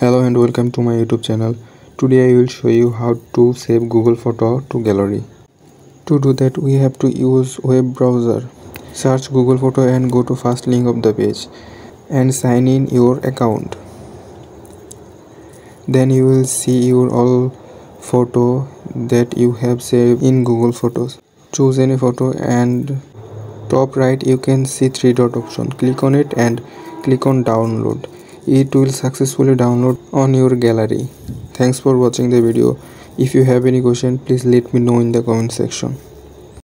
hello and welcome to my youtube channel. Today i will show you how to save google photo to gallery. To do that we have to use web browser. Search google photo and go to first link of the page and sign in your account. Then you will see your all photo that you have saved in google photos. Choose any photo and top right you can see three dot option. Click on it and click on download it will successfully download on your gallery. Thanks for watching the video. If you have any question please let me know in the comment section